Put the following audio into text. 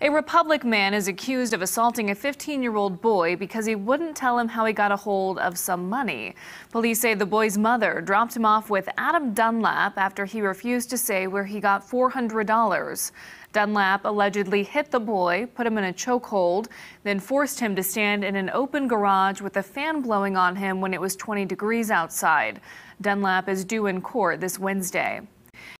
A Republic man is accused of assaulting a 15 year old boy because he wouldn't tell him how he got a hold of some money. Police say the boy's mother dropped him off with Adam Dunlap after he refused to say where he got $400. Dunlap allegedly hit the boy, put him in a chokehold, then forced him to stand in an open garage with a fan blowing on him when it was 20 degrees outside. Dunlap is due in court this Wednesday.